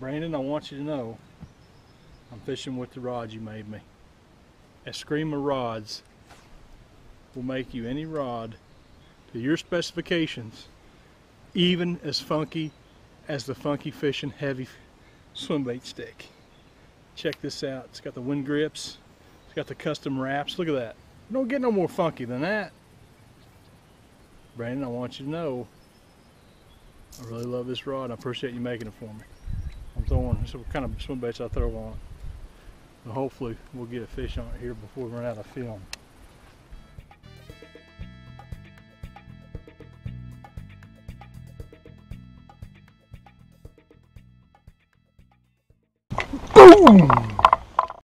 Brandon, I want you to know I'm fishing with the rod you made me. Eskrima rods will make you any rod to your specifications, even as funky as the funky fishing heavy swim bait stick. Check this out. It's got the Winn grips. It's got the custom wraps. Look at that. Don't get no more funky than that. Brandon, I want you to know I really love this rod. and I appreciate you making it for me. I'm throwing some kind of swim baits I throw on hopefully we'll get a fish on it here before we run out of film. Boom!